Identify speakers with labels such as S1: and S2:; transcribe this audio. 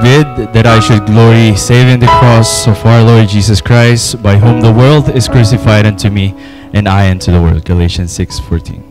S1: forbid that I should glory save in the cross of our Lord Jesus Christ, by whom the world is crucified unto me, and I unto the world. Galatians 6:14.